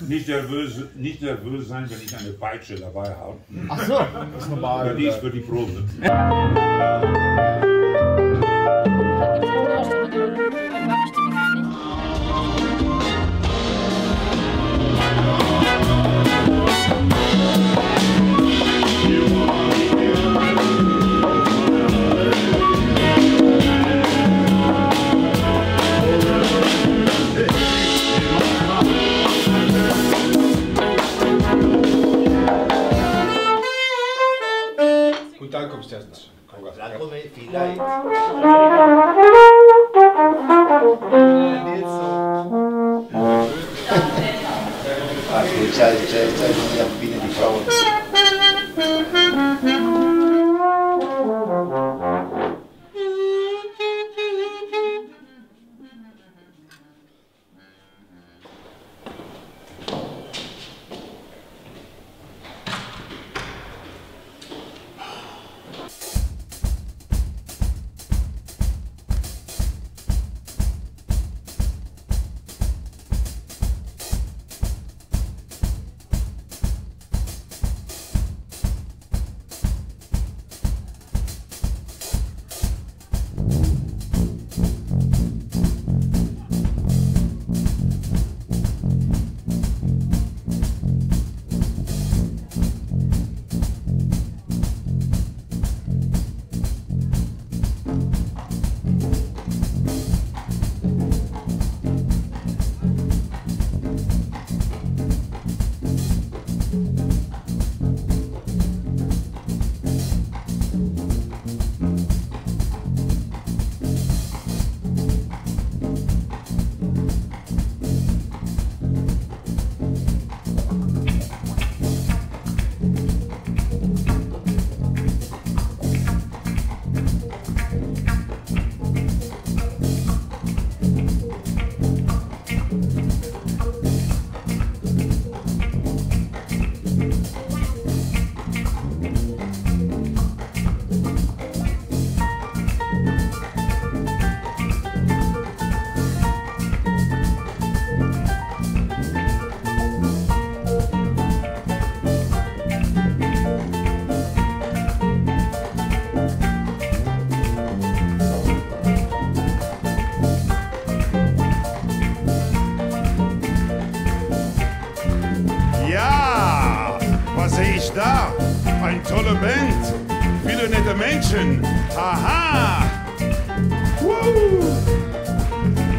nicht nervös, nicht nervös sein, wenn ich eine Peitsche dabei habe. Ach so, das ist normal. Die ist für die Probe. ya está. Con Eso. Was sehe ich da? Ein tolle Band, viele nette Menschen. Haha! Woo!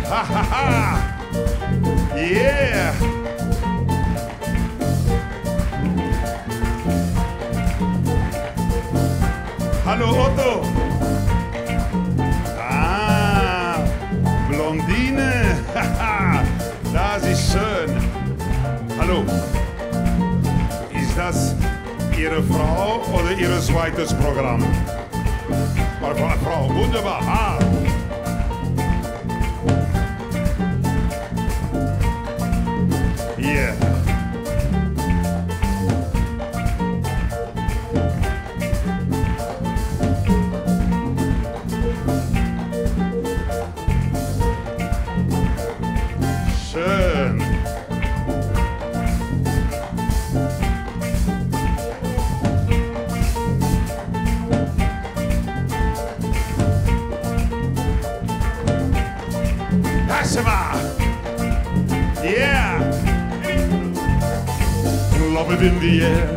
Hahaha! Yeah! Hallo Otto! Ah, Blondine! Haha, das ist schön. Hallo. Ihre Frau oder Ihr zweites Programm? Frau, wunderbar. Ah. yeah.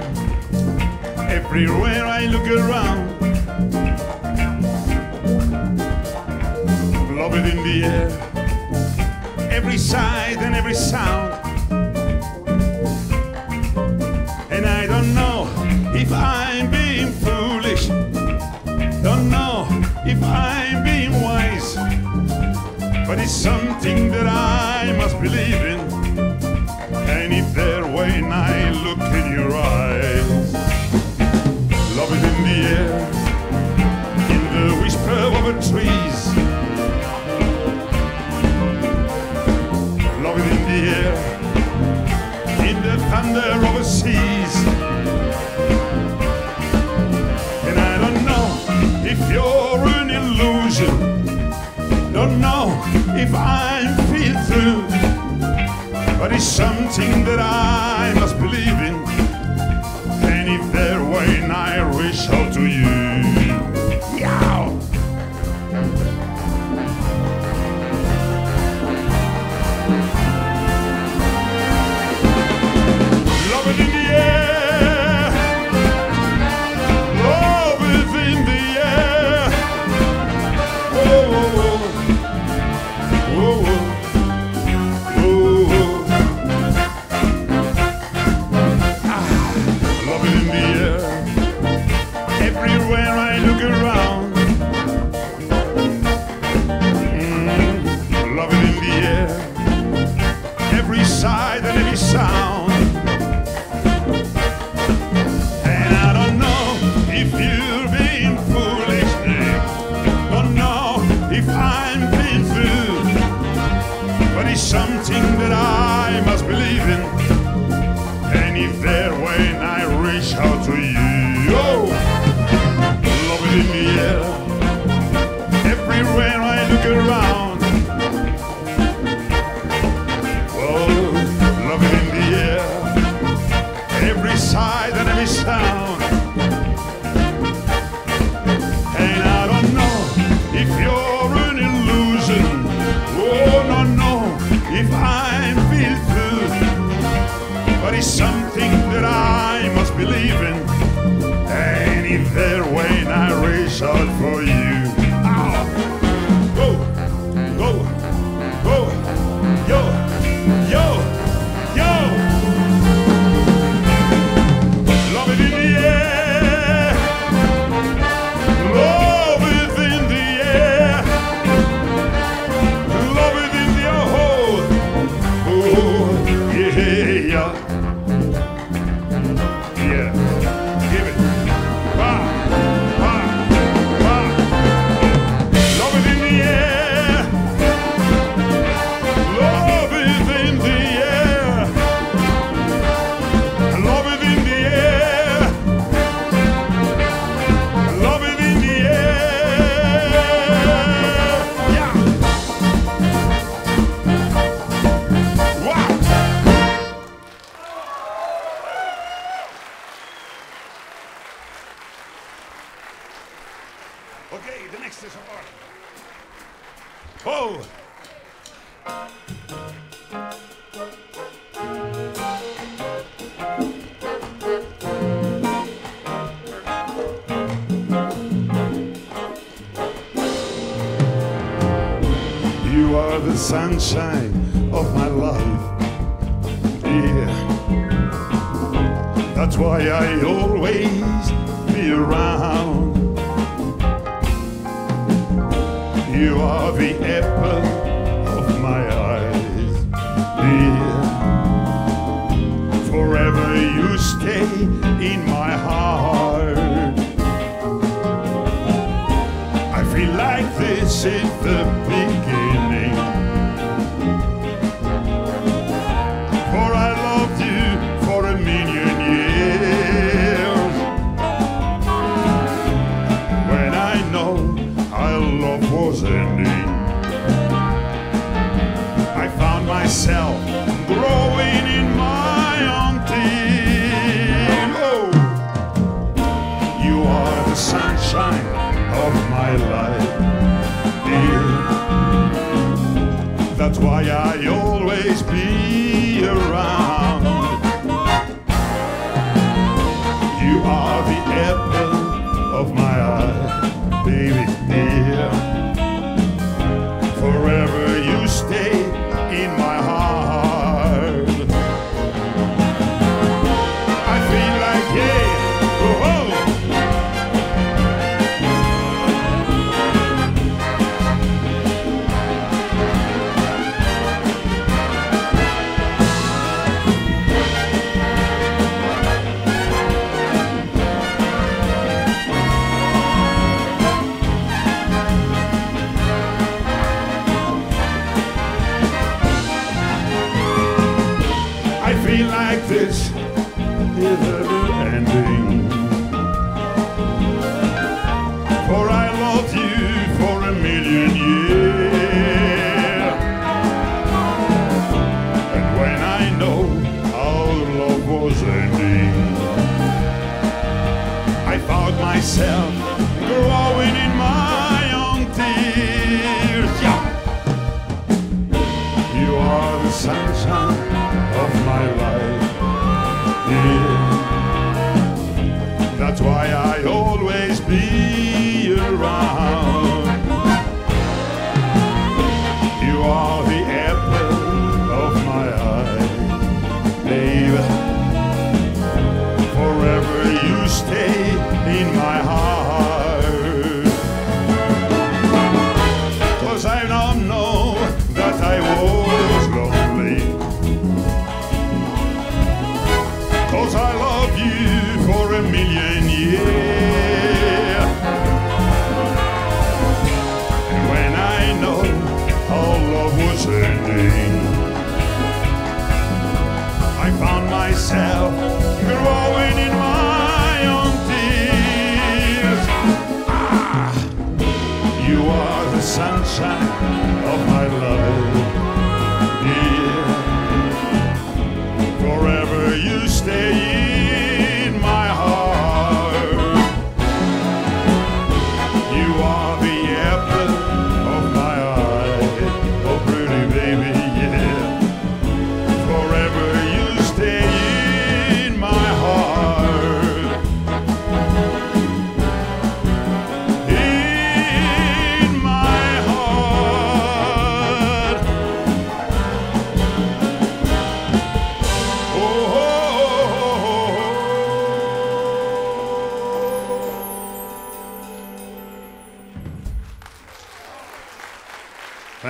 sunshine of my life. Yeah, that's why I always be around. You are the apple of my eyes, dear. Forever you stay in my myself growing in my own tears. Ah, you are the sunshine of my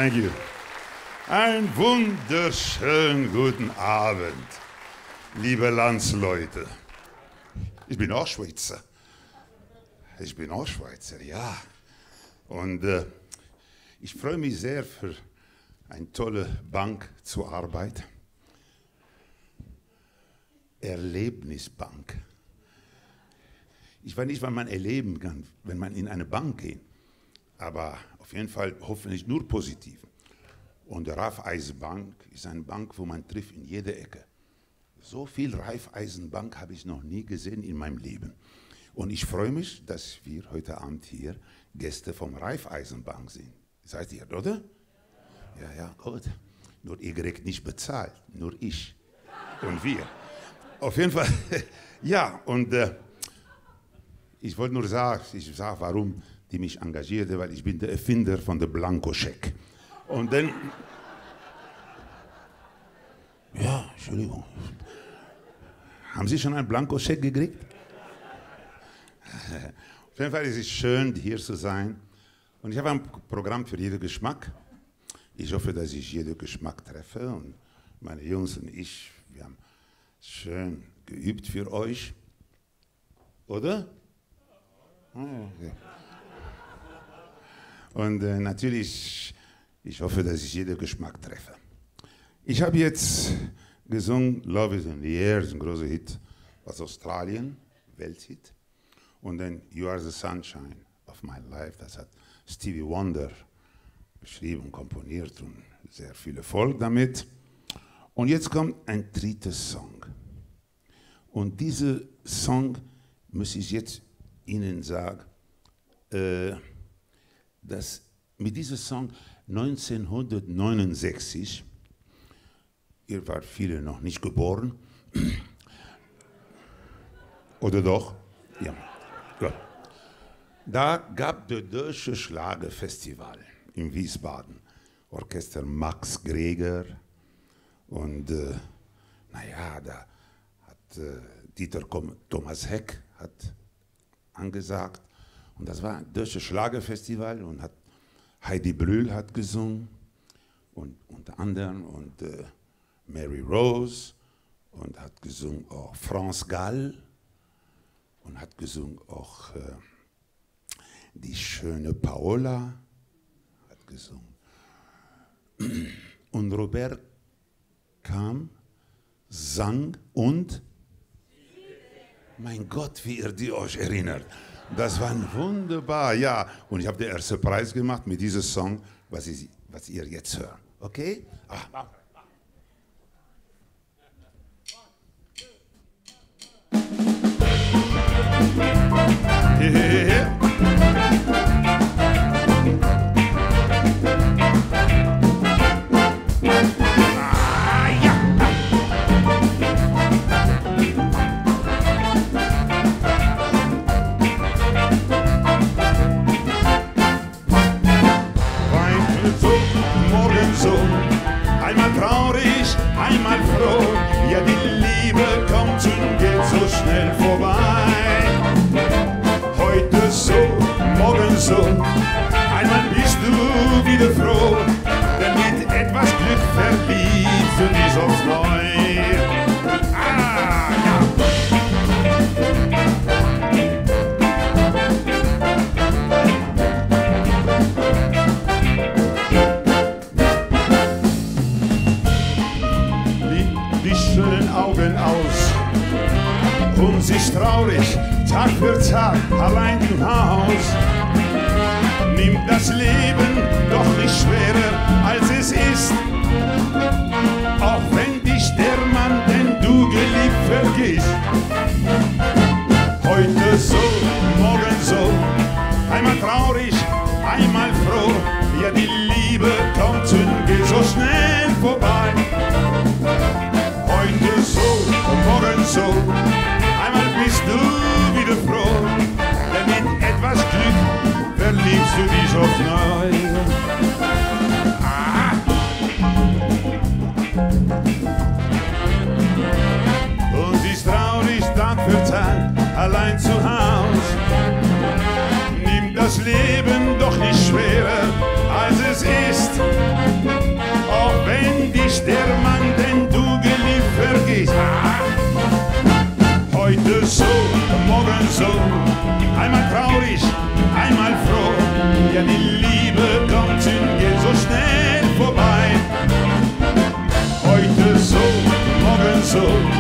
Thank you. Ein wunderschönen guten Abend, liebe Landsleute. Ich bin auch Schweizer. Ich bin auch Schweizer, ja. Und äh, ich freue mich sehr für eine tolle Bank zur Arbeit. Erlebnisbank. Ich weiß nicht, wann man erleben kann, wenn man in eine Bank geht. Aber auf jeden Fall hoffentlich nur positiv. Und Raiffeisenbank ist eine Bank, wo man trifft in jeder Ecke. So viel Raiffeisenbank habe ich noch nie gesehen in meinem Leben. Und ich freue mich, dass wir heute Abend hier Gäste vom Raiffeisenbank sind. Seid ihr, oder? Ja, ja, gut. Nur ihr kriegt nicht bezahlt, nur ich und wir. Auf jeden Fall, ja, und äh, ich wollte nur sagen, ich sage, warum die mich engagierte, weil ich bin der Erfinder von der Blankoscheck. Und dann, ja, Entschuldigung, haben Sie schon einen Blankoscheck gekriegt? Auf jeden Fall ist es schön, hier zu sein. Und ich habe ein Programm für jeden Geschmack. Ich hoffe, dass ich jeden Geschmack treffe. Und meine Jungs und ich, wir haben schön geübt für euch. Oder? Ah, ja. Und äh, natürlich, ich hoffe, dass ich jeden Geschmack treffe. Ich habe jetzt gesungen Love is in the Air, ist ein großer Hit aus Australien, Welthit. Und dann You Are the Sunshine of My Life, das hat Stevie Wonder geschrieben komponiert und sehr viel Erfolg damit. Und jetzt kommt ein dritter Song. Und dieser Song muss ich jetzt Ihnen sagen, äh, dass mit diesem Song 1969, ihr wart viele noch nicht geboren, oder doch? Ja, gut. Da gab der Deutsche Schlagerfestival in Wiesbaden. Orchester Max Greger und äh, naja, da hat äh, Dieter Thomas Heck hat angesagt und das war ein deutsches Schlagerfestival und hat Heidi Brühl hat gesungen und unter anderem und äh, Mary Rose und hat gesungen auch France Gall und hat gesungen auch äh, die schöne Paola hat gesungen und Robert kam, sang und mein Gott, wie ihr die euch erinnert. Das war wunderbar, ja. Und ich habe den ersten Preis gemacht mit diesem Song, was, ich, was ihr jetzt hört. Okay? Ah. Sohn. Einmal bist du wieder froh, denn mit etwas Glück verliebt du aufs Neu. Ah, ja. Die, schönen Augen aus und sich traurig Tag für Tag allein im Haus Nimmt das Leben doch nicht schwerer, als es ist. Auch wenn dich der Mann, den du geliebt, vergisst. Heute so, morgen so, einmal traurig, einmal froh. Ja, die Liebe kommt und geht so schnell vorbei. Heute so, morgen so, es ist. Auch wenn dich der Mann, den du geliebt, vergisst. Heute so, morgen so, einmal traurig, einmal froh. Ja, die Liebe kommt und geht so schnell vorbei. Heute so, morgen so,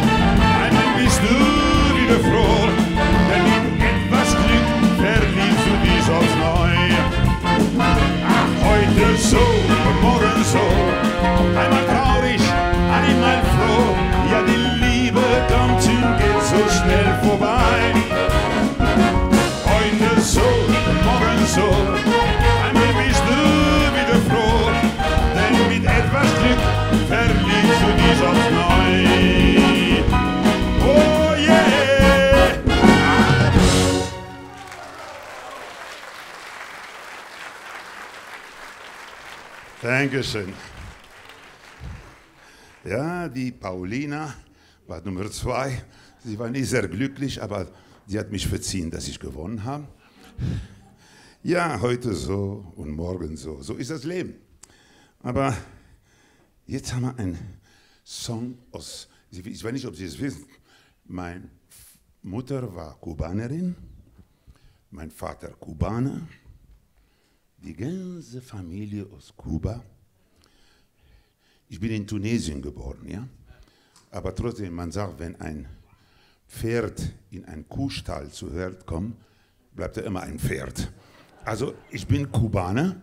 Dankeschön. Ja, die Paulina war Nummer zwei. Sie war nicht sehr glücklich, aber sie hat mich verziehen, dass ich gewonnen habe. Ja, heute so und morgen so. So ist das Leben. Aber jetzt haben wir einen Song aus, ich weiß nicht, ob Sie es wissen, meine Mutter war Kubanerin, mein Vater Kubaner, die ganze Familie aus Kuba. Ich bin in Tunesien geboren, ja. Aber trotzdem, man sagt, wenn ein Pferd in einen Kuhstall zur Welt kommt, bleibt er immer ein Pferd. Also ich bin Kubaner,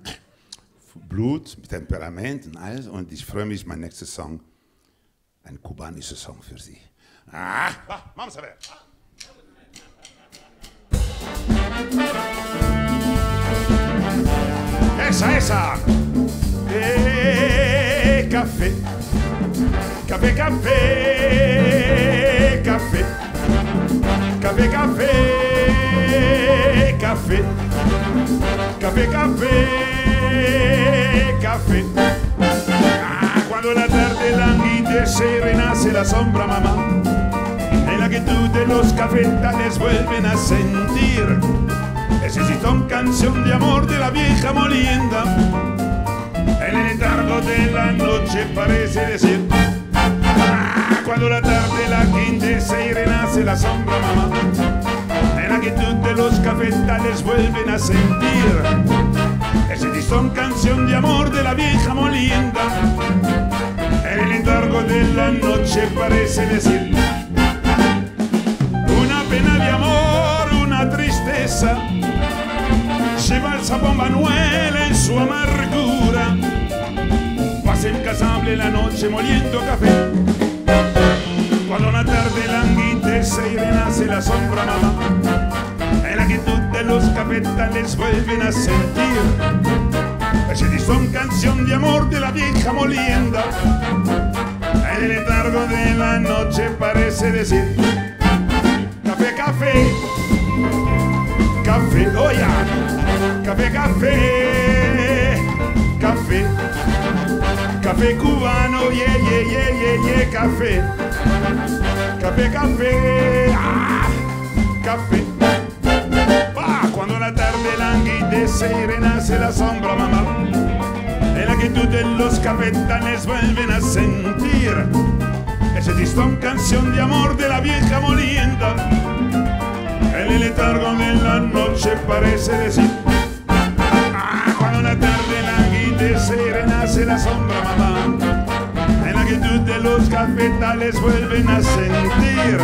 Blut, Temperament und alles und ich freue mich, mein nächster Song, ein kubanischer Song für Sie. Ah, vamos a. Esa, esa. Eh, café. Café, café. Café. Café, café. Café. Café, café. Café. Ah, cuando la tarde languidece renace la sombra, mamá. En la quietud de los cafetales vuelven a sentir Necesito canción de amor de la vieja molienda. En el letargo de la noche parece decir. "Ah", cuando la tarde la quintece y renace la sombra, mamá. En la quietud de los cafetales vuelven a sentir. Ese tistón canción de amor de la vieja molienda. En el letargo de la noche parece decir. Una pena de amor, una tristeza lleva el sabón Manuel en su amargura. Pasa incasable la noche moliendo café. Cuando la tarde languidece y renace la sombra mamá, en la quietud de los cafetales vuelven a sentir ese tizón canción de amor de la vieja molienda. En el letargo de la noche parece decir café, café, café, oh ya. Café, café, café, café cubano, yeah, yeah, yeah, yeah, yeah, café, café, café, ah, café. Ah, cuando la tarde languidece y renace la sombra, mamá, en la quietud de los cafetales vuelven a sentir ese tistón canción de amor de la vieja molienda. En el letargo de la noche parece decir Cuando la sombra, mamá En la quietud de los cafetales vuelven a sentir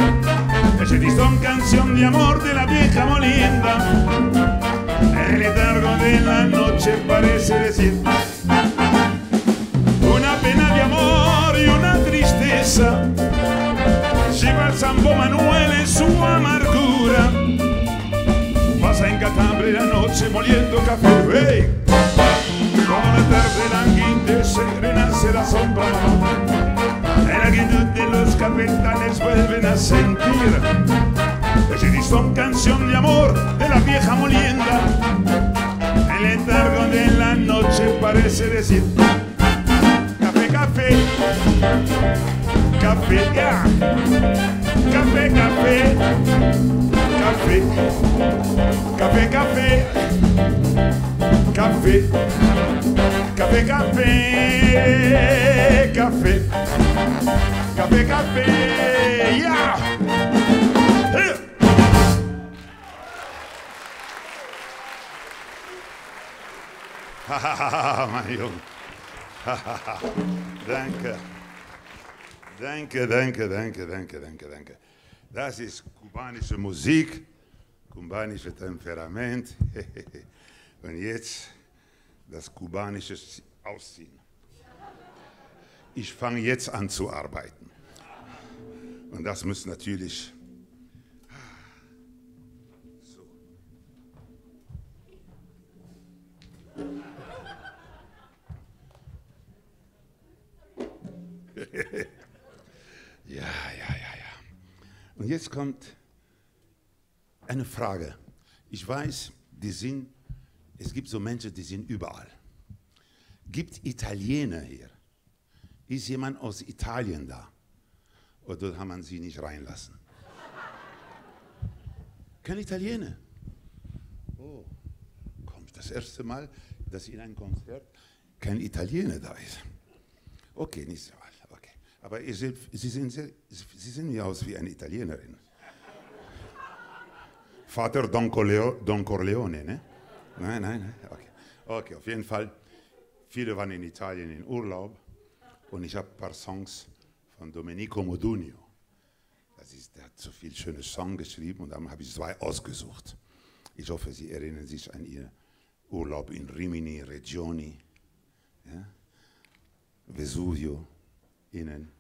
ese tistón canción de amor de la vieja molienda. El letargo de la noche parece decir una pena de amor y una tristeza. Lleva el Sambo Manuel en su amargura. Pasa en Catambre la noche moliendo café. ¡Hey! Languidece, renace la sombra. La quietud de los cafetales vuelven a sentir ese listón canción de amor de la vieja molienda. El letargo de la noche parece decir café, café, café, ya, café, café, café, café, café, café, café, café, café, café, café, ya. Eh. mein Junge. danke. Danke, danke, danke, danke, danke, danke. Das ist kubanische Musik, kubanische Temperament. Und jetzt das kubanische Ausziehen. Ich fange jetzt an zu arbeiten. Und das muss natürlich. Ja, ja, ja, ja. Und jetzt kommt eine Frage. Ich weiß, die sind, es gibt so Menschen, die sind überall. Gibt Italiener hier? Ist jemand aus Italien da? Oder haben man sie nicht reinlassen? Kein Italiener? Oh, kommt das erste Mal, dass in einem Konzert kein Italiener da ist. Okay, nicht so alt. Okay. Aber seht, Sie, sehen sehr, Sie sehen mir aus wie eine Italienerin. Vater Don Corleone, ne? Nein, nein, nein. Okay. okay, auf jeden Fall. Viele waren in Italien in Urlaub und ich habe ein paar Songs von Domenico Modugno. Das ist, der hat so viele schöne Songs geschrieben und dann habe ich zwei ausgesucht. Ich hoffe, Sie erinnern sich an Ihren Urlaub in Rimini, Regioni. Ja? Vesuvio innen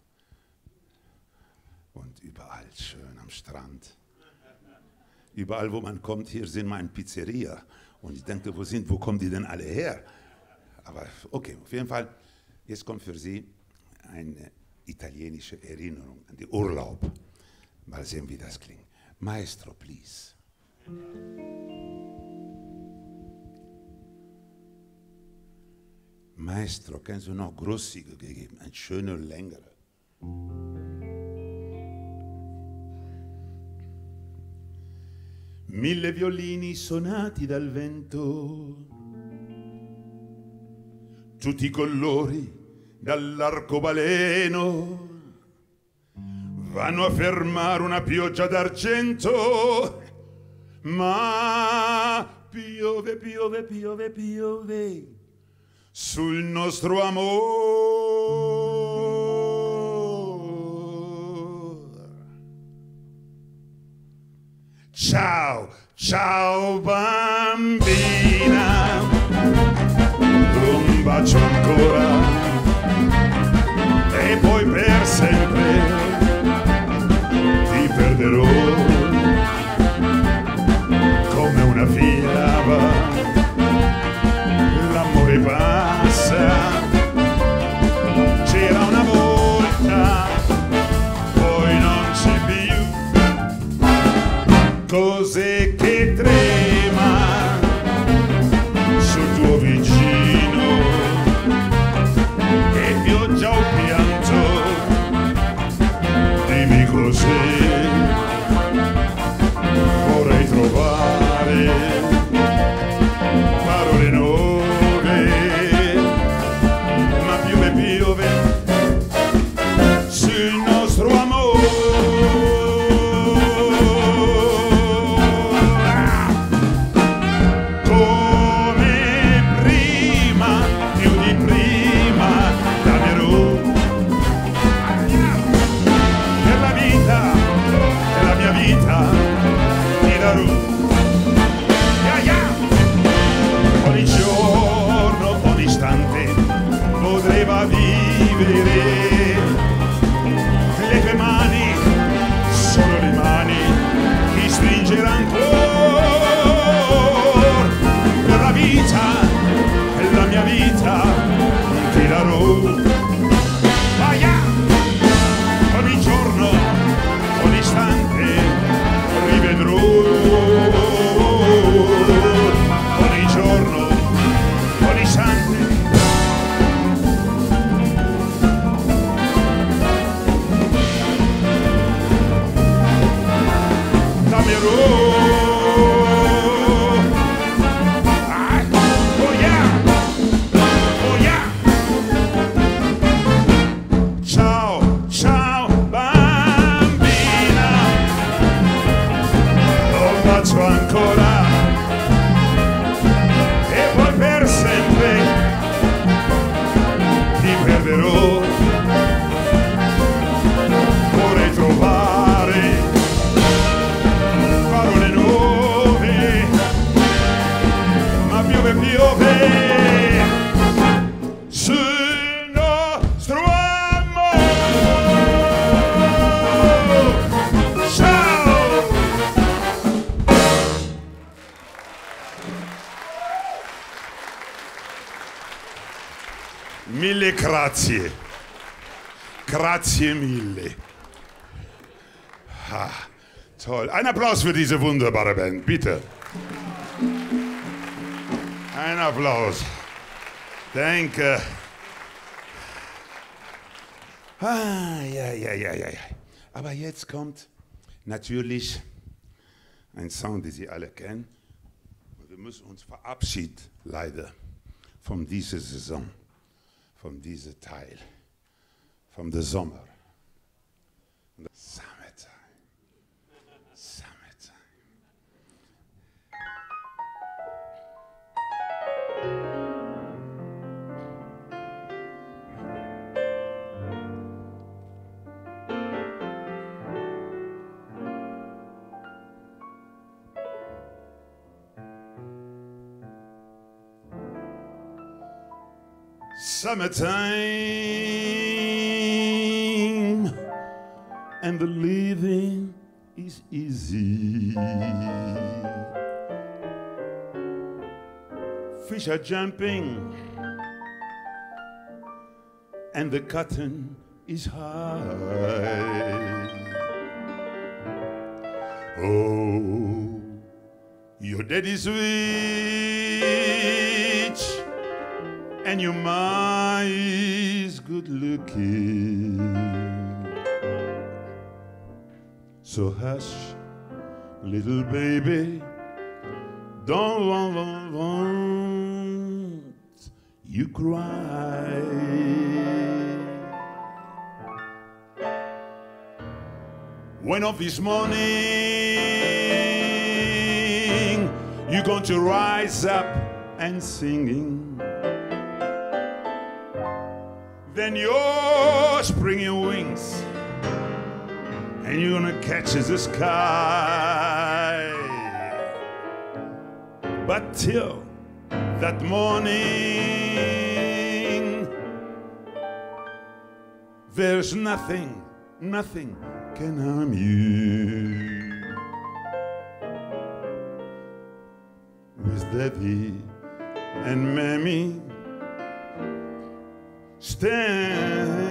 und überall schön am Strand. Überall, wo man kommt, hier sind wir eine Pizzeria. Und ich denke, wo sind, wo kommen die denn alle her? Aber okay, auf jeden Fall, jetzt kommt für Sie eine italienische Erinnerung an den Urlaub. Mal sehen, wie das klingt. Maestro, please. Maestro, kennst du noch Großzüge gegeben? Ein schöner, längerer. Mille violini suonati dal vento, tutti i colori dall'arcobaleno vanno a fermare una pioggia d'argento, ma piove, piove, piove, piove sul nostro amore. Ciao, ciao bambina, un bacio ancora. E poi per sempre ti perderò grazie. Grazie mille. Ah, toll. Ein Applaus für diese wunderbare Band, bitte. Ein Applaus. Danke. Ah, ja, ja, ja. ja. Aber jetzt kommt natürlich ein Song, den Sie alle kennen. Wir müssen uns verabschieden, leider, von dieser Saison, von diesem Teil, von der Sommer. Summertime and the living is easy. Fish are jumping and the cotton is high. Oh, your daddy's rich and your ma is good looking. So hush, little baby, don't want, want, want you cry. When of this morning you're going to rise up and singing then you're spring your wings and you're gonna catch the sky. But till that morning, there's nothing, nothing can harm you. With daddy and mammy stand.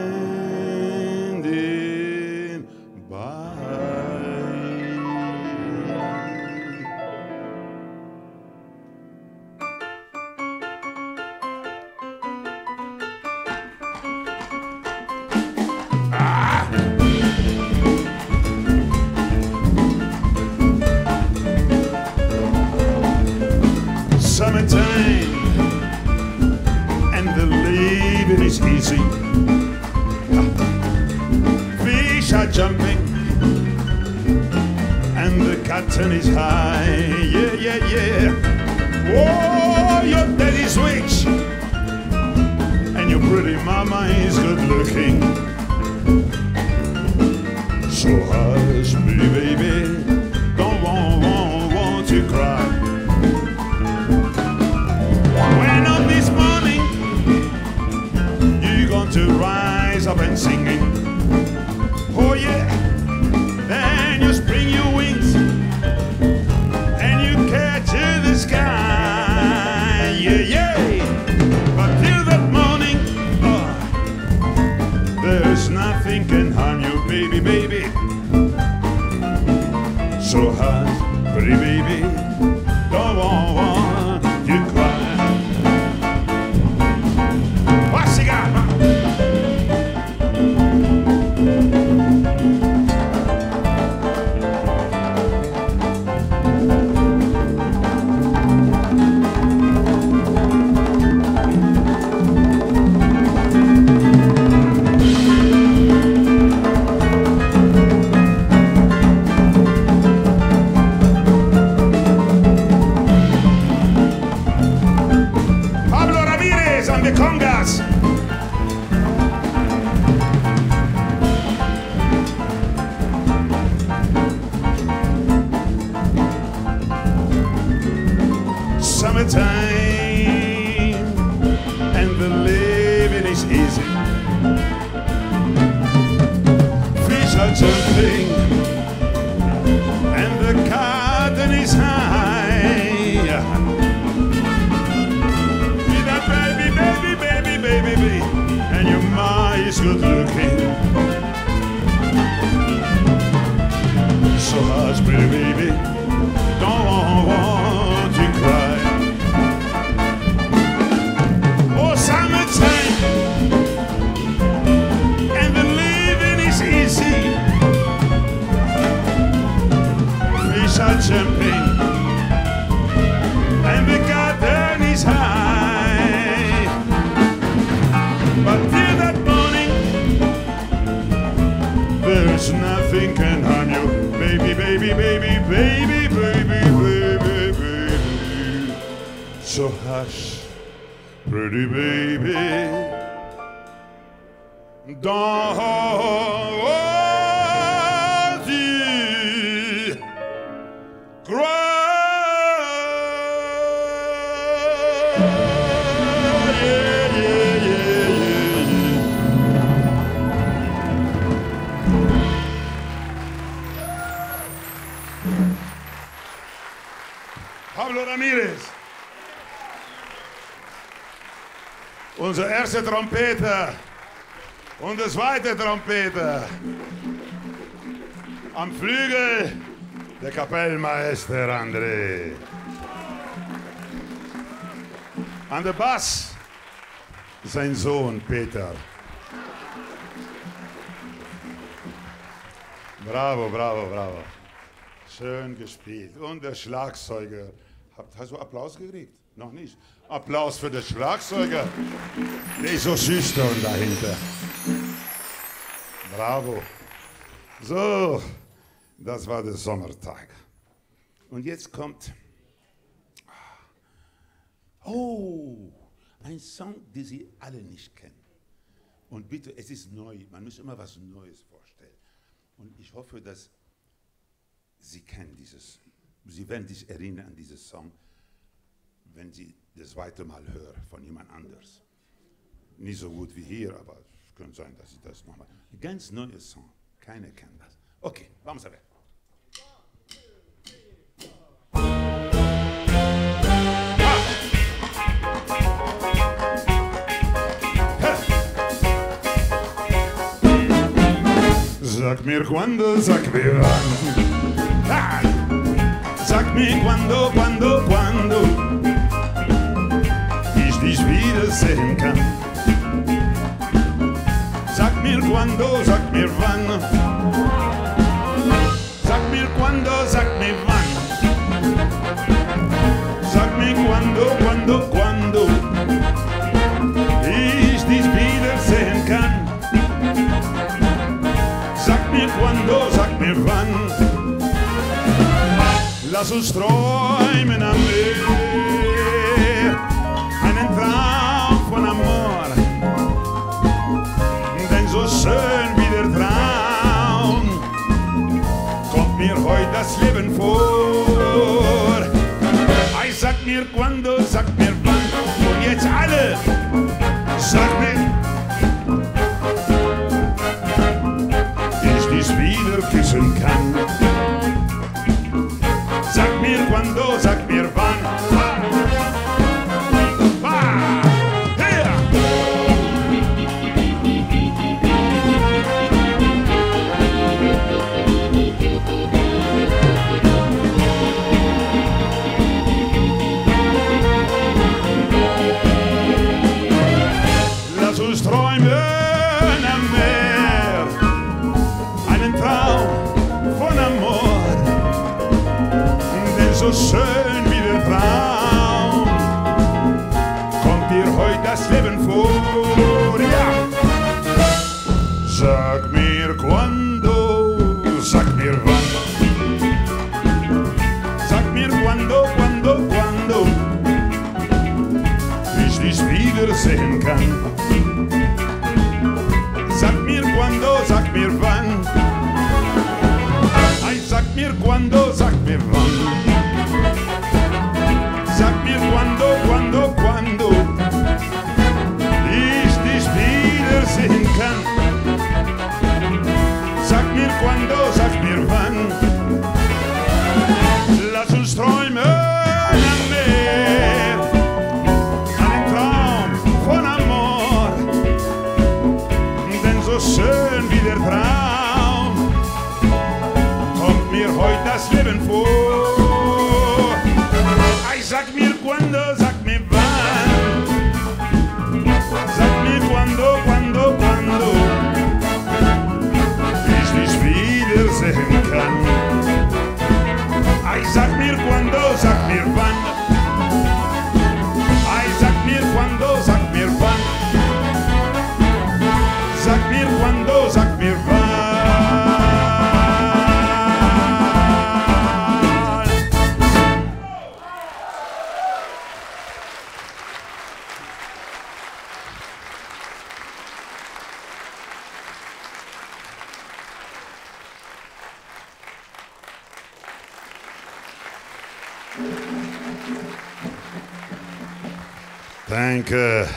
Erster Trompeter und der zweite Trompeter. Am Flügel der Kapellmeister André. An der Bass sein Sohn Peter. Bravo, bravo, bravo. Schön gespielt. Und der Schlagzeuger. Hast du Applaus gekriegt? Noch nicht. Applaus für den Schlagzeuger. Der ist so schüchtern dahinter. Bravo. So, das war der Sommertag. Und jetzt kommt. Oh, ein Song, den Sie alle nicht kennen. Und bitte, es ist neu. Man muss immer was Neues vorstellen. Und ich hoffe, dass Sie kennen dieses, Sie werden sich erinnern an diesen Song, wenn Sie das zweite Mal hören von jemand anders. Nicht so gut wie hier, aber es könnte sein, dass Sie das nochmal. Ganz neuer Song, keiner kennt das. Okay, vamos a ver. Sag mir cuándo, sag mir wann. Ah! Sag mir cuándo, cuándo ich wiedersehen kann. Sag mir cuándo, sag mir wann. Sag mir cuándo, sag mir wann. Sag mir cuándo, cuándo, cuándo ich dich wiedersehen kann. Sag. Lass uns träumen am Meer, mir heute das Leben vor. Ei, sag mir cuándo, sag mir wann. Und jetzt alle, sag mir, ich dich wieder küssen kann. Sag mir cuándo, sag Danke.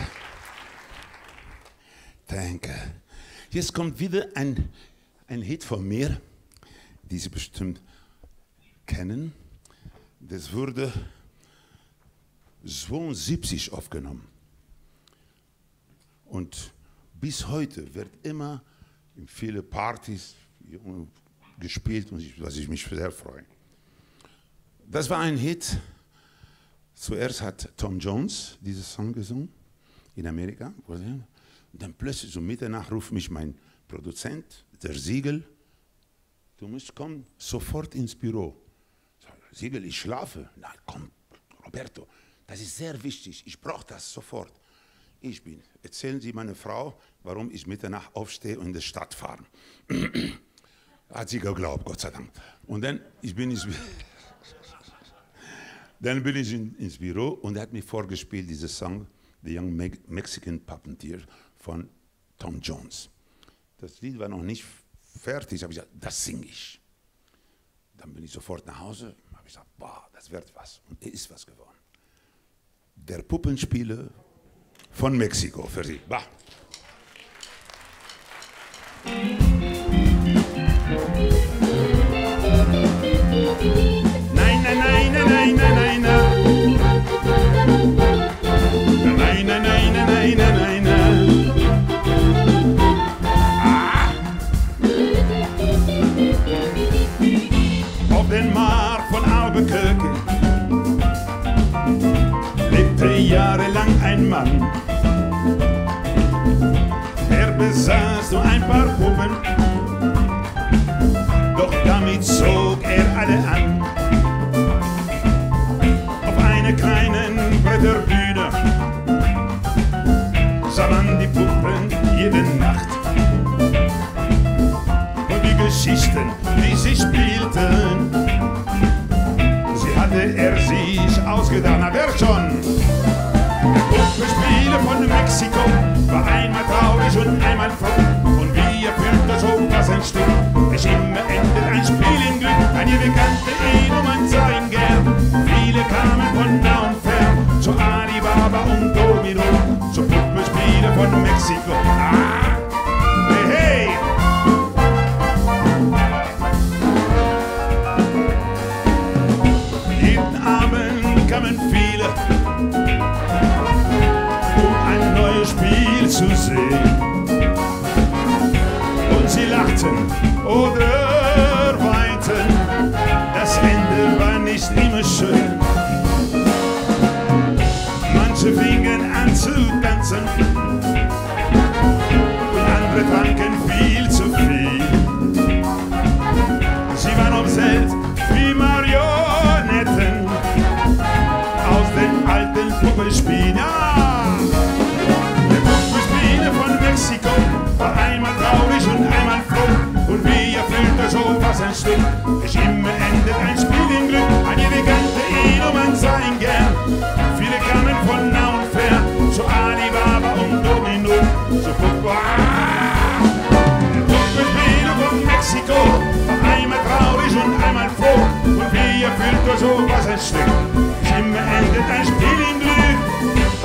Danke. Jetzt kommt wieder ein, ein Hit von mir, die Sie bestimmt kennen. Das wurde 72 aufgenommen. Und bis heute wird immer in viele Partys gespielt, was ich mich sehr freue. Das war ein Hit. Zuerst hat Tom Jones diesen Song gesungen in Amerika. Und dann plötzlich um Mitternacht ruft mich mein Produzent, der Siegel, du musst kommen sofort ins Büro. Ich Siegel, ich schlafe. Nein, komm, Roberto, das ist sehr wichtig, ich brauche das sofort. Ich bin. Erzählen Sie meiner Frau, warum ich Mitternacht aufstehe und in die Stadt fahre. Hat sie geglaubt, Gott sei Dank. Und dann, ich bin ins Dann bin ich in, ins Büro und er hat mir vorgespielt, diesen Song, The Young Me Mexican Puppeteer von Tom Jones. Das Lied war noch nicht fertig, habe ich gesagt, das singe ich. Dann bin ich sofort nach Hause, habe ich gesagt, boah, das wird was. Und er ist was geworden. Der Puppenspieler von Mexiko für Sie. Bah. Nein, ein Mann. Er besaß nur ein paar Puppen, doch damit zog er alle an. Auf einer kleinen Bretterbühne sah man die Puppen jede Nacht. Und die Geschichten, die sie spielten, sie hatte er sich ausgedacht. Na, wer schon? Puppenspieler von Mexiko war einmal traurig und einmal froh. Und wie er fühlte, so was ein Stück. Es immer endet ein Spiel im Glück. Ein ewig kannte ihn und man sah gern. Viele kamen von nah und fern zu Alibaba und Domino, zu Puppenspieler von Mexiko. Puppenspielen. Ja! Der Puppenspieler von Mexiko war einmal traurig und einmal froh. Und wie er fühlte, so was ein Stück. Es immer endet ein Spiel im Glück. Ein man sah ihn gern. Viele kamen von nah und fern zu Alibaba und Domino. Zu Puppe. Ah! Der Puppenspieler von Mexiko war einmal traurig und einmal froh. Und wie er fühlte, so was ein Stück. En dit is still in.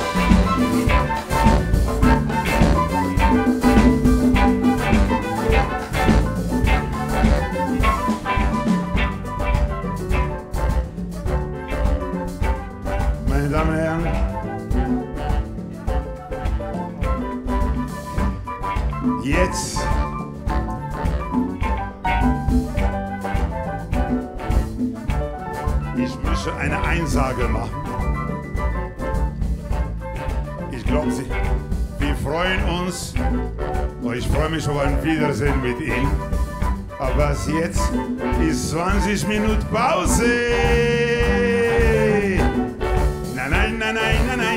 Mich auf ein Wiedersehen mit Ihnen. Aber jetzt ist 20 Minuten Pause. Nein, nein, nein, nein, nein.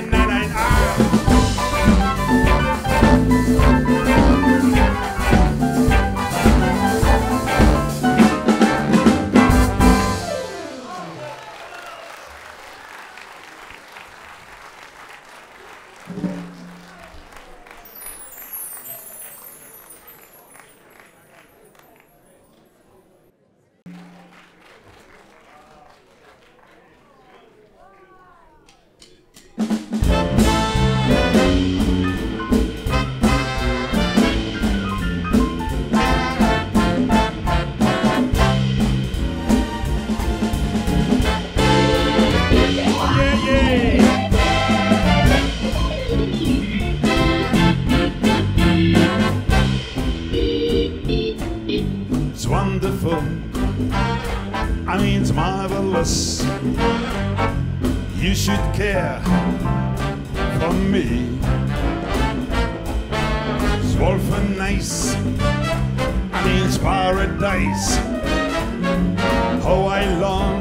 jealous. You should care for me. Zwolfen nice and inspired paradise. How I long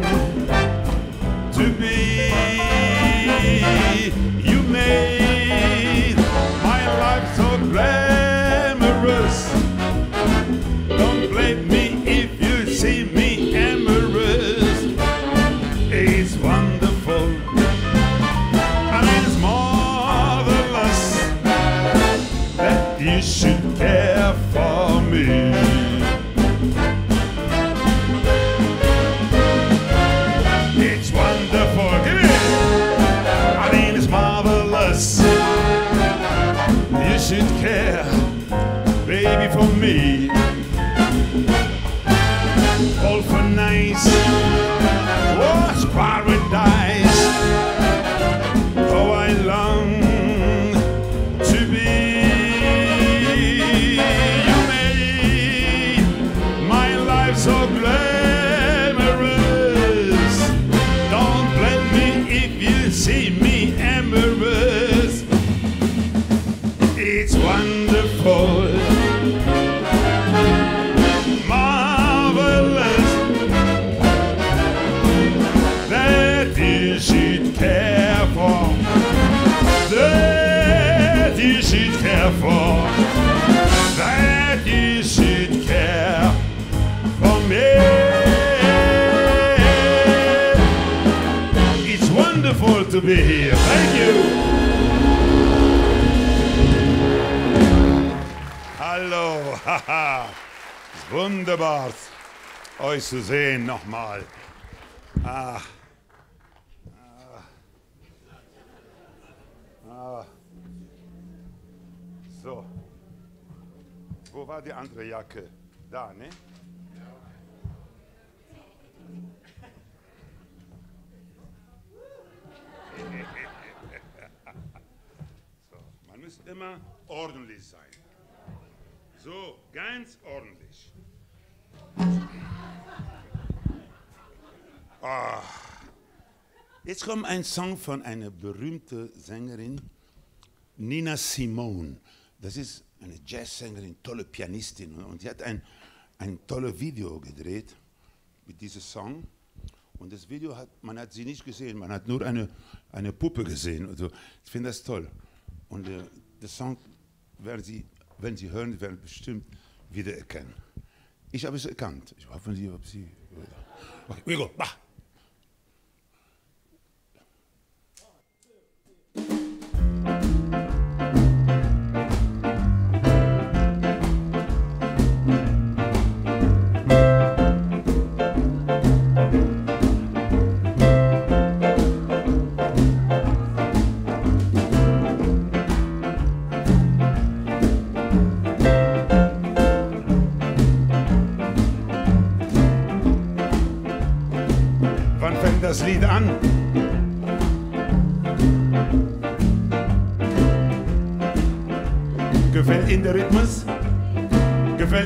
cumprir. To be here. Thank you. Hallo, haha. Wunderbar, euch zu sehen nochmal. Ah. Ah. Ah. So. Wo war die andere Jacke? Da, ne? So, man muss immer ordentlich sein. So, ganz ordentlich. Ah. Jetzt kommt ein Song von einer berühmten Sängerin, Nina Simone. Das ist eine Jazzsängerin, tolle Pianistin. Und sie hat ein, ein tolles Video gedreht mit diesem Song. Und das Video hat, man hat sie nicht gesehen, man hat nur eine, eine Puppe gesehen. Also, ich finde das toll. Und äh, der Song werden Sie, wenn Sie hören, werden bestimmt wiedererkennen. Ich habe es erkannt. Ich hoffe, Sie, ob Sie. Okay, we go. Bah.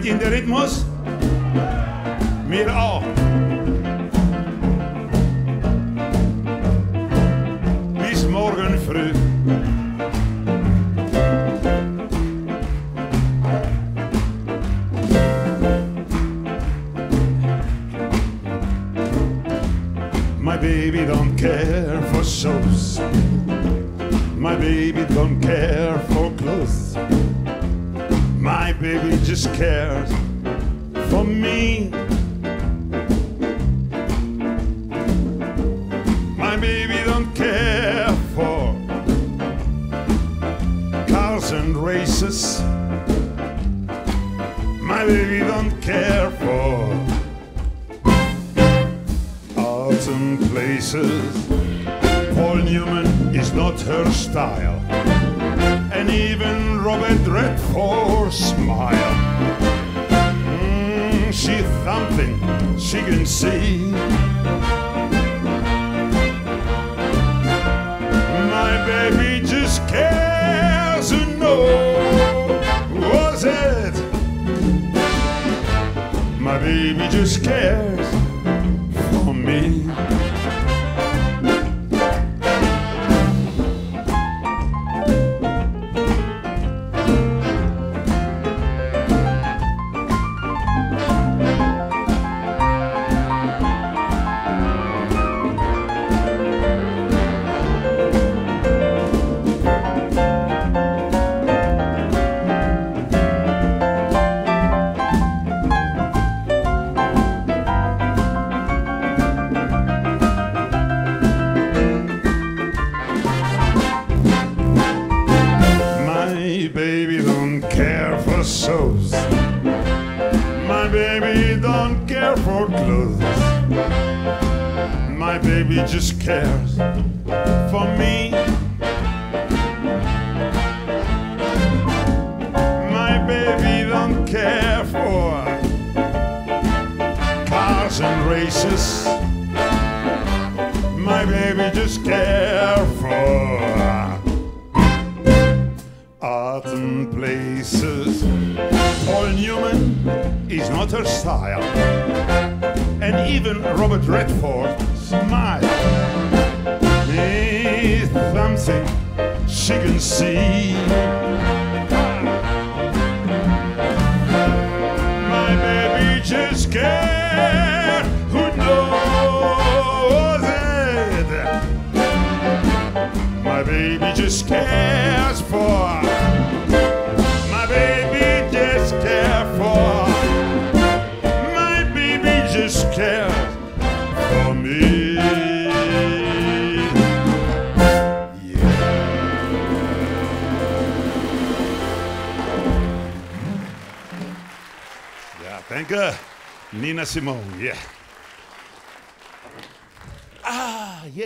in the rhythm. Just cares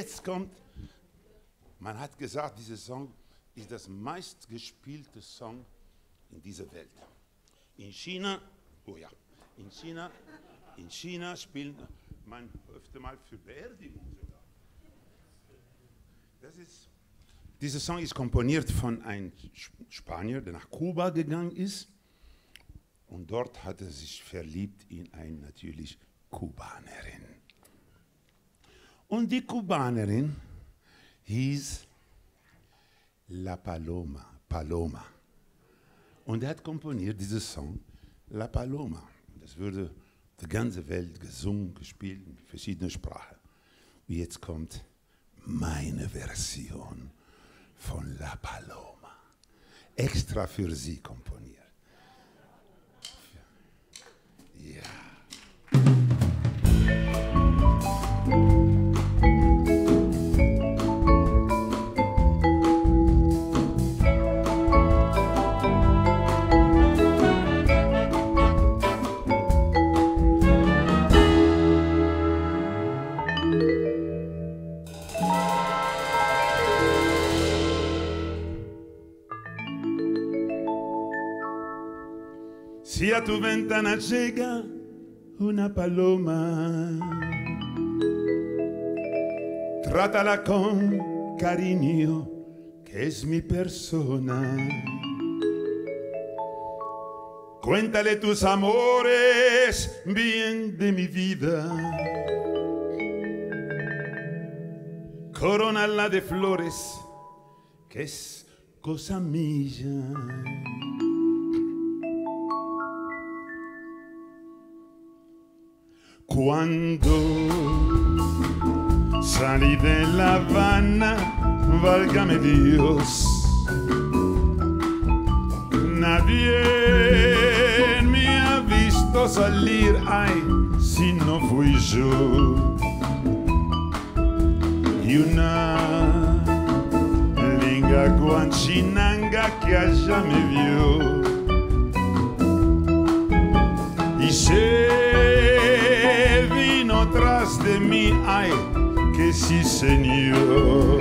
jetzt kommt man hat gesagt, dieser Song ist das meistgespielte Song in dieser Welt. In China, oh ja, in China, in China spielen man öfter mal für Beerdigungen sogar. Das ist, dieser Song ist komponiert von einem Spanier, der nach Kuba gegangen ist und dort hat er sich verliebt in eine natürlich Kubanerin. Und die Kubanerin hieß La Paloma, Paloma. Und er hat komponiert diesen Song La Paloma. Das wurde die ganze Welt gesungen, gespielt in verschiedenen Sprachen. Und jetzt kommt meine Version von La Paloma. Extra für Sie komponiert. Tu ventana llega una paloma, trátala con cariño, que es mi persona. Cuéntale tus amores, bien de mi vida. Coronala de flores che es cosa mia. Cuando salí de La Habana, válgame Dios, nadie me ha visto salir, ay, si no fui yo. Y una linga guanchinanga que allá me vio. Y se tras de mí, ay, que sí señor.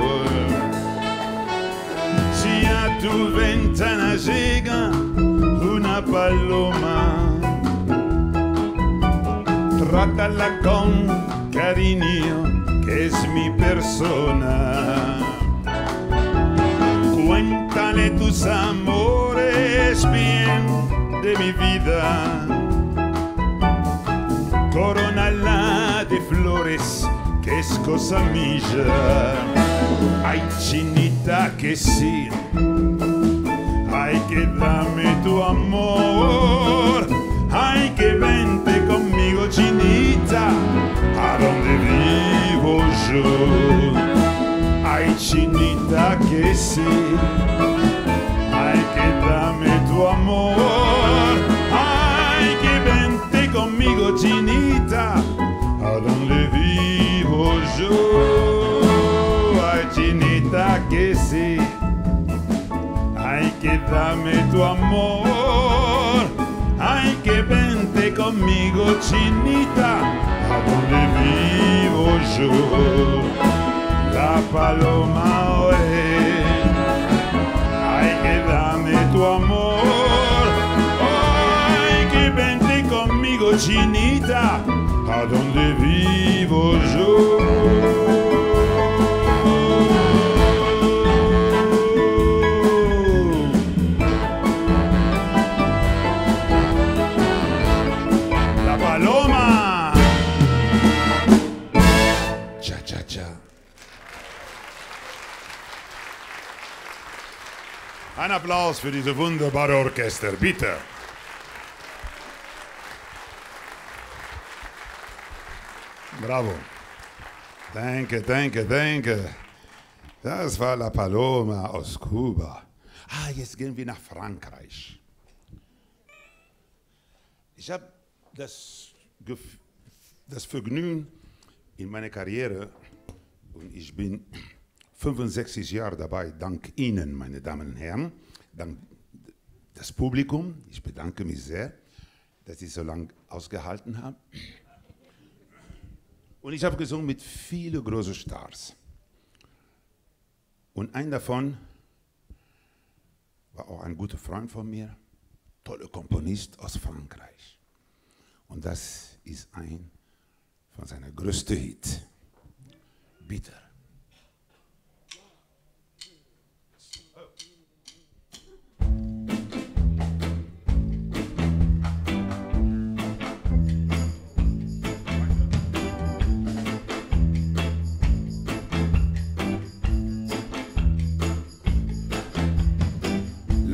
Si a tu ventana llega una paloma, trátala con cariño, que es mi persona. Cuéntale tus amores bien de mi vida. Coronala de que es cosa mía. Ay, chinita, que sí. Ay, que dame tu amor. Ay, que vente conmigo, chinita, a donde vivo yo. Ay, chinita, que sí. Ay, que dame tu amor. Ay, que vente conmigo, chinita, a donde vivo yo. Ay, chinita, que sí. Ay, que dame tu amor. Ay, que vente conmigo, chinita, a donde vivo yo. La paloma, oe. Ay, que dame tu amor. Ay, que vente conmigo, chinita, a donde vivo yo. La paloma. Cha, cha, cha. Ein Applaus für diese wunderbare Orchester, Bravo. Danke, danke, danke. Das war La Paloma aus Kuba. Ah, jetzt gehen wir nach Frankreich. Ich habe das, das Vergnügen in meiner Karriere, und ich bin 65 Jahre dabei, dank Ihnen, meine Damen und Herren, dank das Publikum. Ich bedanke mich sehr, dass Sie so lange ausgehalten haben. Und ich habe gesungen mit vielen großen Stars. Und ein davon war auch ein guter Freund von mir, toller Komponist aus Frankreich. Und das ist ein von seinen größten Hits. Bitter.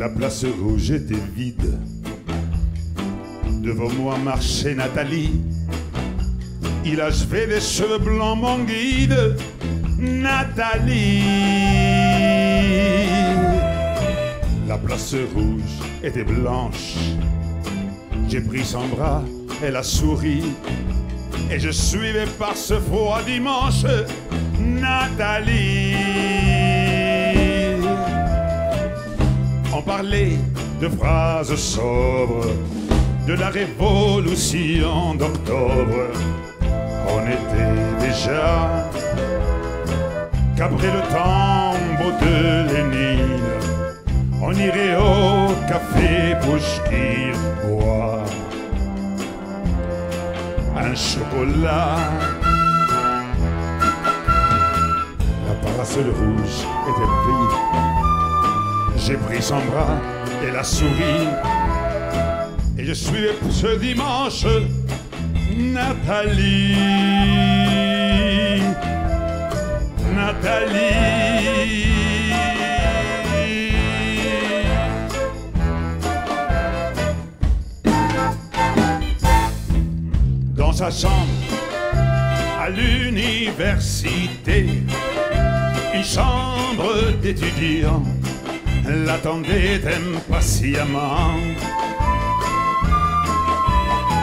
La place rouge était vide. Devant moi marchait Nathalie. Il achevait des cheveux blancs, mon guide. Nathalie. La place rouge était blanche. J'ai pris son bras, elle a souri. Et je suivais par ce froid dimanche Nathalie. On parlait de phrases sobres, de la révolution d'octobre. On était déjà qu'après le tombeau de Lénine, on irait au café Pouchkine boire un chocolat. La parasole rouge était vide. J'ai pris son bras et la souris. Et je suis ce dimanche Nathalie. Nathalie. Dans sa chambre à l'université, une chambre d'étudiants l'attendait impatiemment.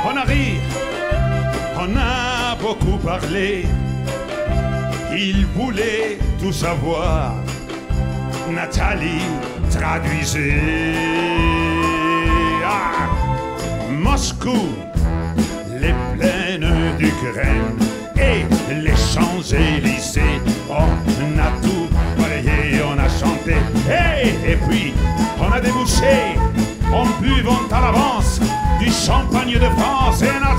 On a ri, on a beaucoup parlé. Il voulait tout savoir. Nathalie traduisait. Ah, Moscou, les plaines d'Ukraine et les Champs-Élysées. On a tout chanté. Et puis, on a débouché. En buvant à l'avance du champagne de France et on a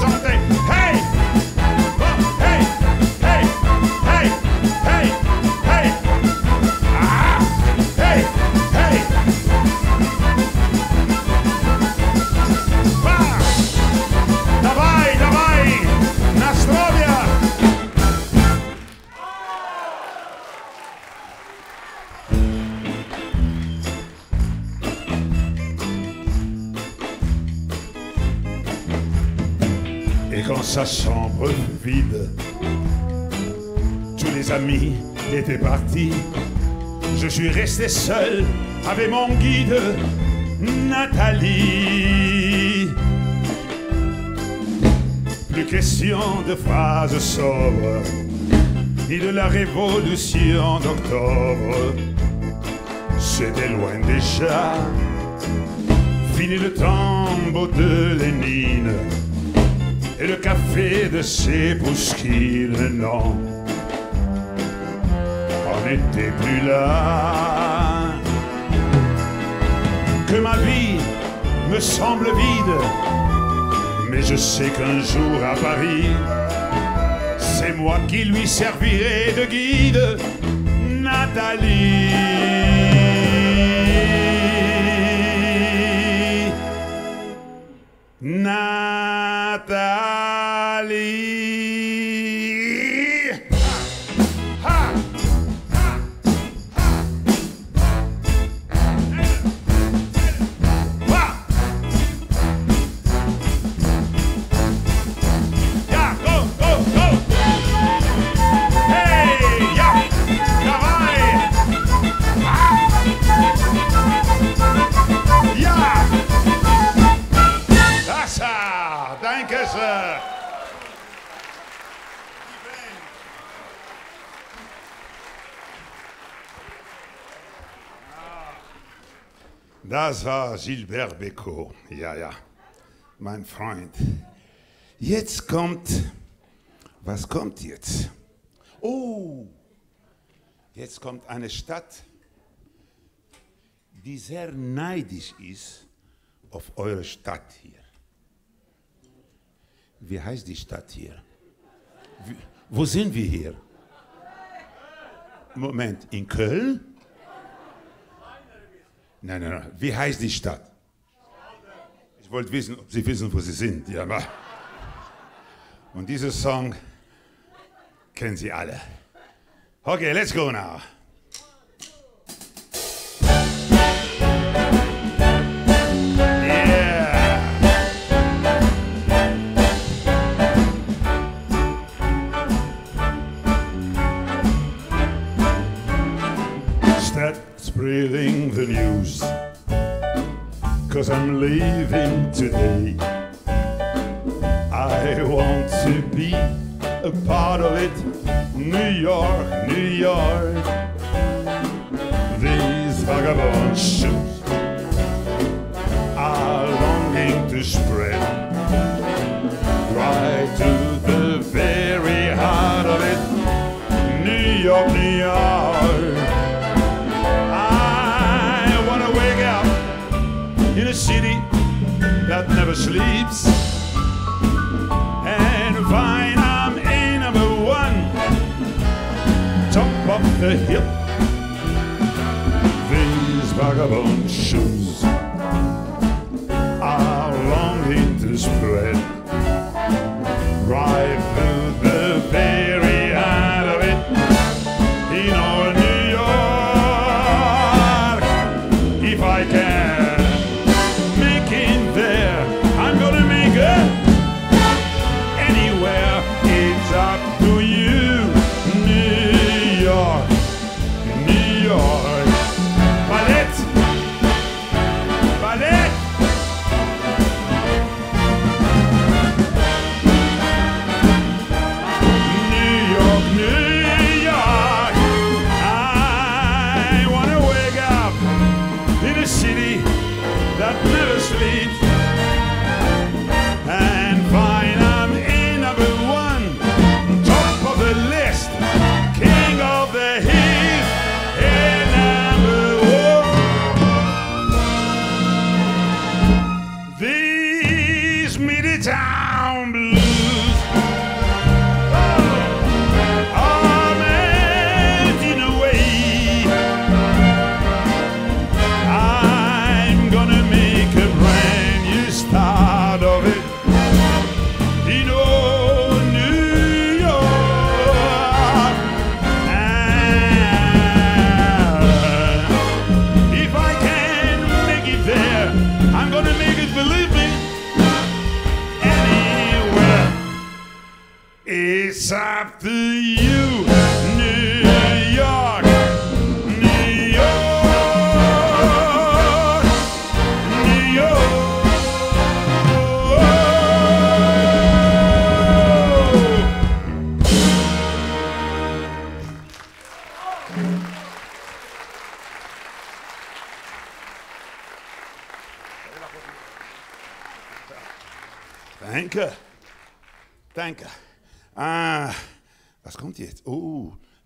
chambre vide, tous les amis étaient partis, je suis resté seul avec mon guide, Nathalie. Plus question de phrases sobres, ni de la révolution d'octobre. C'était loin déjà, fini le tambour de Lénine et le café de ses bousquines, non. On n'était plus là. Que ma vie me semble vide, mais je sais qu'un jour à Paris, c'est moi qui lui servirai de guide, Nathalie. Nathalie. Das war Gilbert Bécaud. Ja, ja, mein Freund. Jetzt kommt, was kommt jetzt? Oh, jetzt kommt eine Stadt, die sehr neidisch ist auf eure Stadt hier. Wie heißt die Stadt hier? Wo sind wir hier? Moment, in Köln? Nein, nein, nein. Wie heißt die Stadt? Ich wollte wissen, ob Sie wissen, wo Sie sind. Ja, aber Und diesen Song kennen Sie alle. Okay, let's go now. Cause I'm leaving today. I want to be a part of it. New York, New York. These vagabond shoes are longing to spread right to never sleeps. And find I'm a number one, top of the hill. These vagabond shoes are longing to spread. Right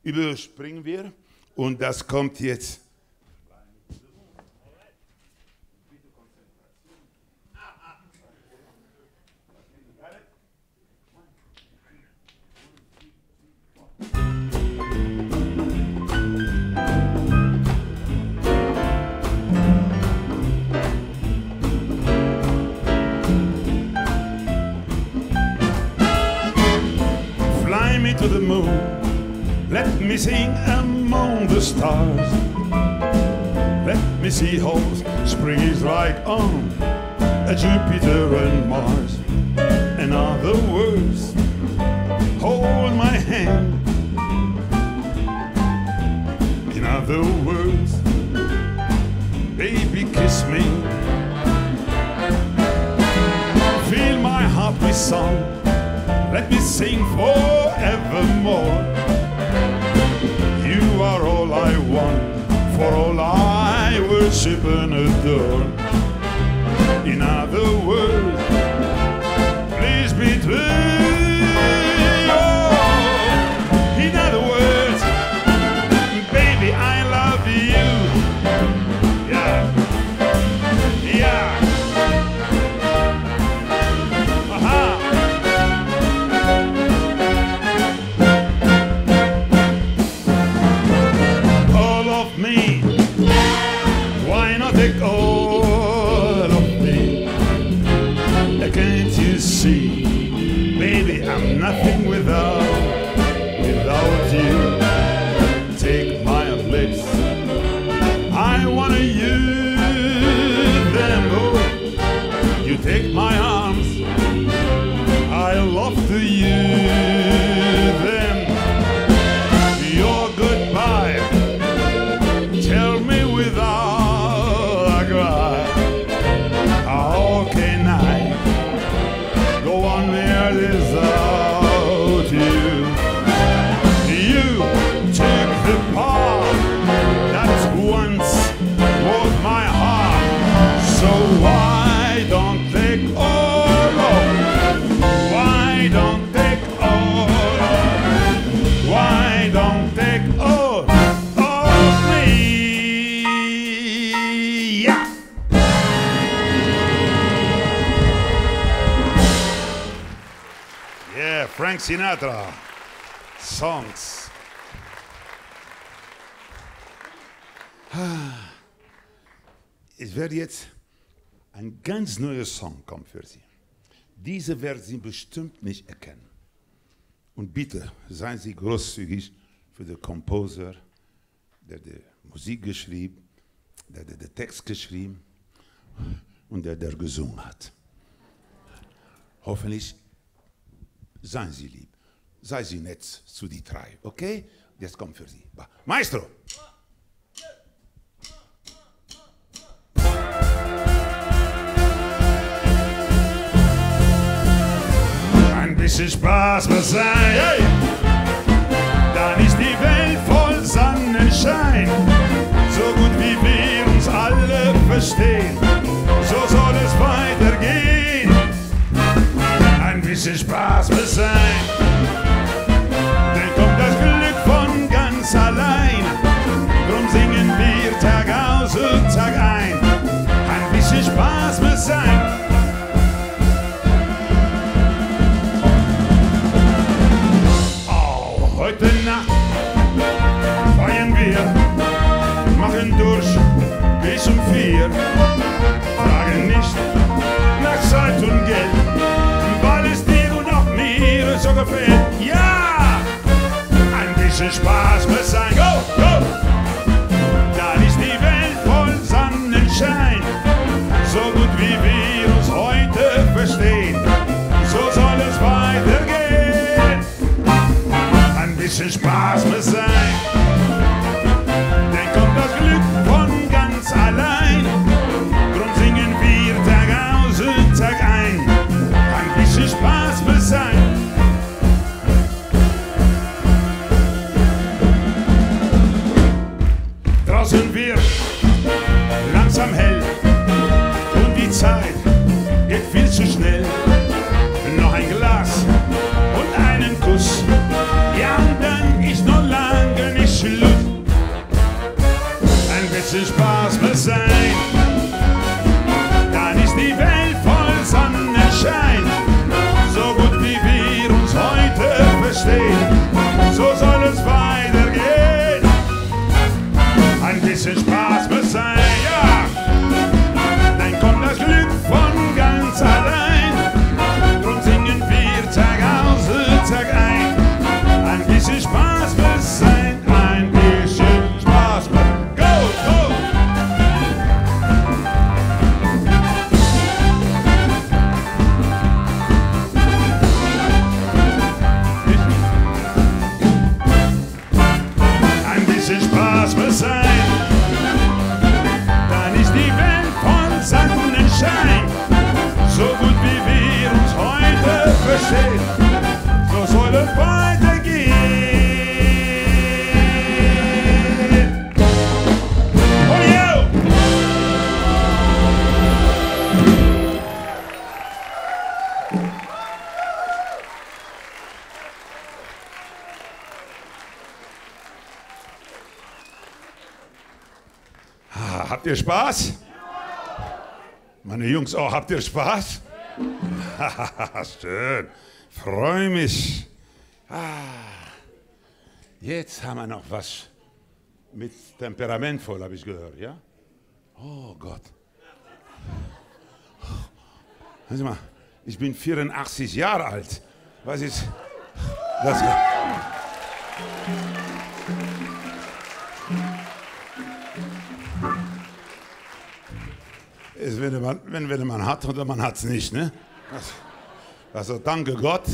überspringen wir. Und das kommt jetzt. Me sing among the stars. Let me see how spring is like on a Jupiter and Mars. In other words, hold my hand. In other words, baby, kiss me. Fill my heart with song. Let me sing forevermore. Are all I want, for all I worship and adore. In other words, Sinatra. Songs. Ich werde jetzt ein ganz neuer Song kommen für Sie. Diese werden Sie bestimmt nicht erkennen. Und bitte seien Sie großzügig für den Komposer, der die Musik geschrieben, der der den Text geschrieben und der der gesungen hat. Hoffentlich seien Sie lieb, sei Sie nett zu die drei, okay? Jetzt kommt für Sie. Maestro! Ein bisschen Spaß muss sein, hey! dann ist die Welt voll Sonnenschein. So gut wie wir uns alle verstehen, so soll es weitergehen. Bisschen Spaß muss sein, dann kommt das Glück von ganz allein. Drum singen wir ihr Spaß? Meine Jungs, auch habt ihr Spaß? Schön, freue mich. Ah, jetzt haben wir noch was mit temperamentvoll, habe ich gehört, ja? Oh Gott. Hören Sie mal, ich bin 84 Jahre alt. Was ist das? Ist, wenn man, wenn, wenn man hat oder man hat es nicht. Ne? Also danke Gott.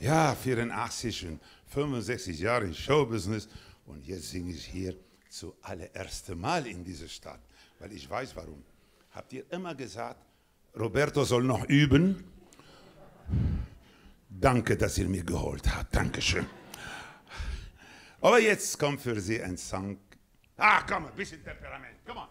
Ja, 84 und 65 Jahre im Showbusiness und jetzt singe ich hier zu allerersten Mal in dieser Stadt, weil ich weiß warum. Habt ihr immer gesagt, Roberto soll noch üben? Danke, dass ihr mir geholt habt. Dankeschön. Aber jetzt kommt für Sie ein Song. Ah, komm, ein bisschen Temperament. Komm on,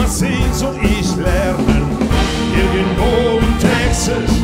was sie so ich lernen. Irgendwo in Texas.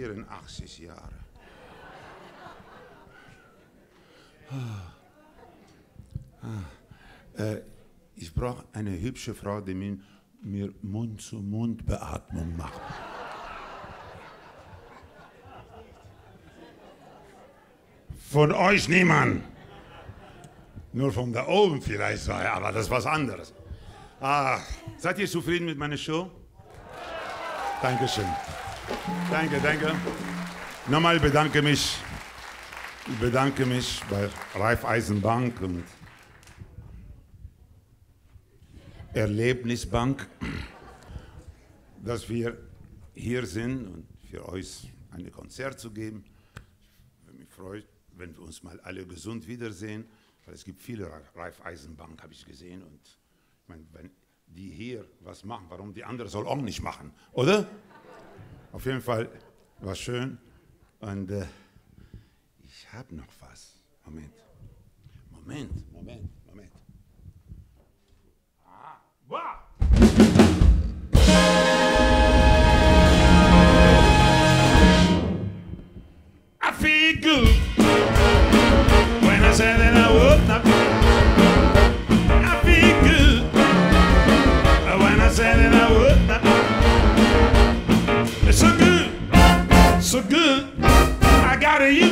84 Jahre. Ah. Ah. Eh, ich brauche eine hübsche Frau, die mir, mir Mund-zu-Mund-Beatmung macht. Von euch niemand. Nur von da oben vielleicht, aber das ist was anderes. Ah, seid ihr zufrieden mit meiner Show? Dankeschön. Danke, danke. Nochmal bedanke mich. Ich bedanke mich bei Raiffeisenbank und Erlebnisbank, dass wir hier sind und für euch ein Konzert zu geben. Ich würde mich freuen, wenn wir uns mal alle gesund wiedersehen, weil es gibt viele Ra- Raiffeisenbank, habe ich gesehen. Und ich meine, wenn die hier was machen, warum die andere soll auch nicht machen, oder? Auf jeden Fall war schön und äh, ich habe noch was. Moment. Moment, Moment, Moment. Ah, wow. I feel good so good. I got you.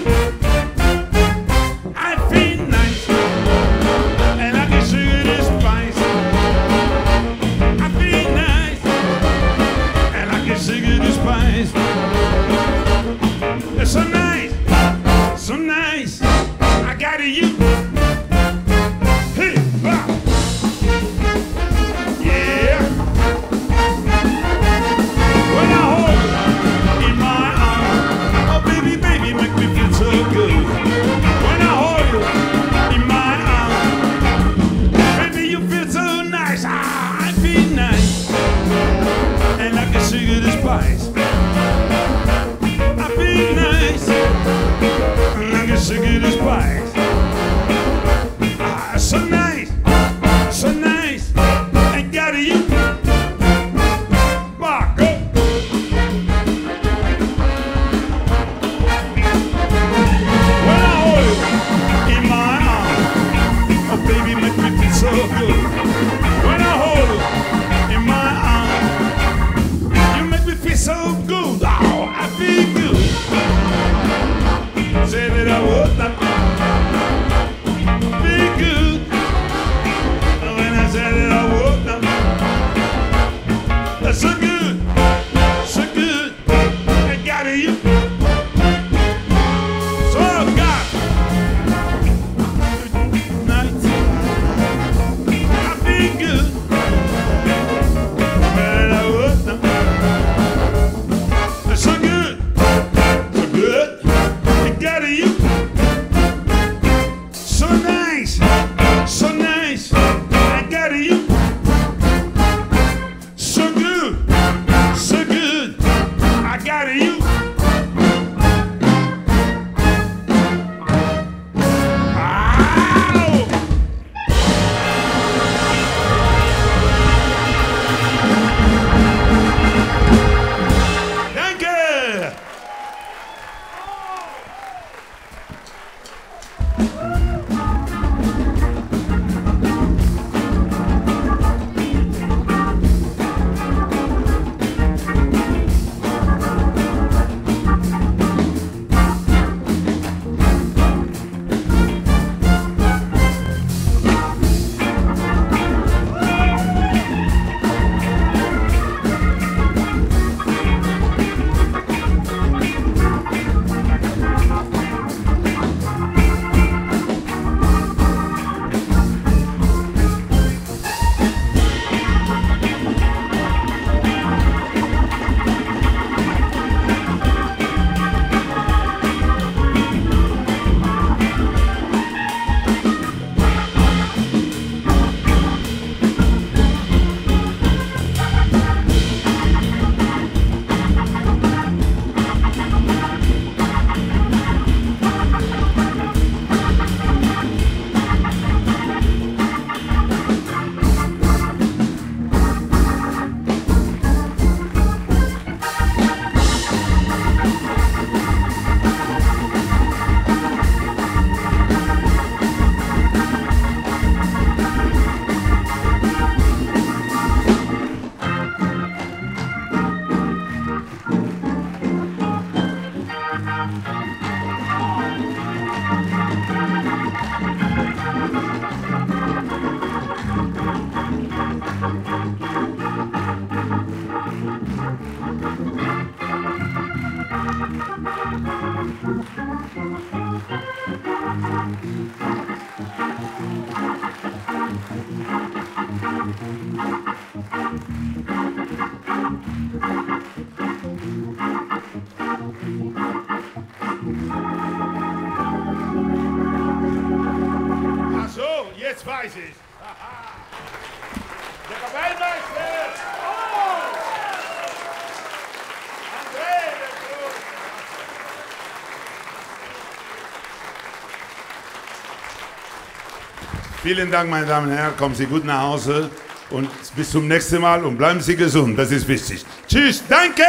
Vielen Dank, meine Damen und Herren. Kommen Sie gut nach Hause und bis zum nächsten Mal und bleiben Sie gesund. Das ist wichtig. Tschüss, danke!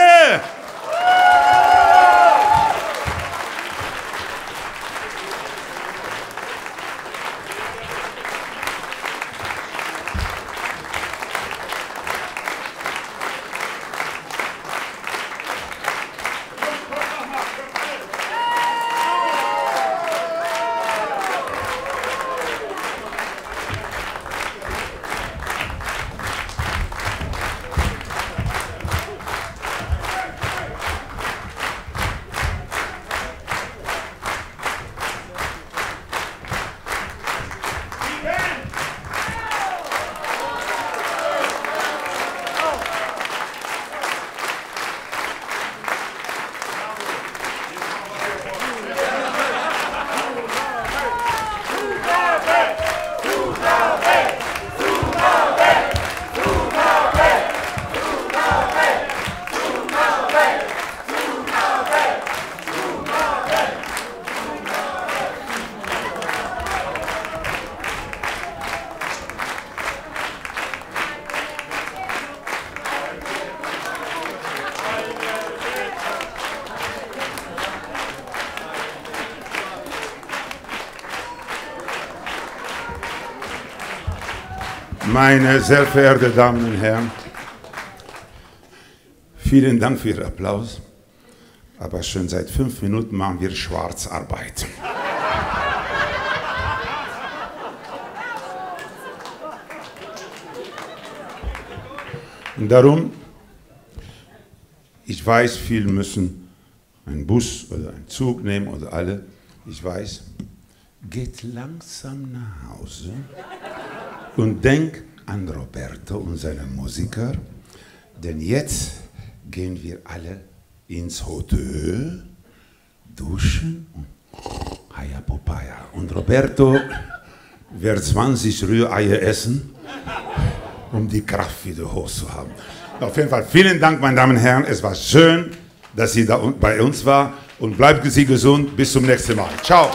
Meine sehr verehrten Damen und Herren, vielen Dank für Ihren Applaus. Aber schon seit fünf Minuten machen wir Schwarzarbeit. Und darum, ich weiß, viele müssen einen Bus oder einen Zug nehmen oder alle. Ich weiß, geht langsam nach Hause und denk an Roberto und seine Musiker, denn jetzt gehen wir alle ins Hotel, duschen und Haya Popaya. Und Roberto wird 20 Rühreier essen, um die Kraft wieder hoch zu haben. Auf jeden Fall vielen Dank, meine Damen und Herren. Es war schön, dass Sie da bei uns war und bleiben Sie gesund. Bis zum nächsten Mal. Ciao.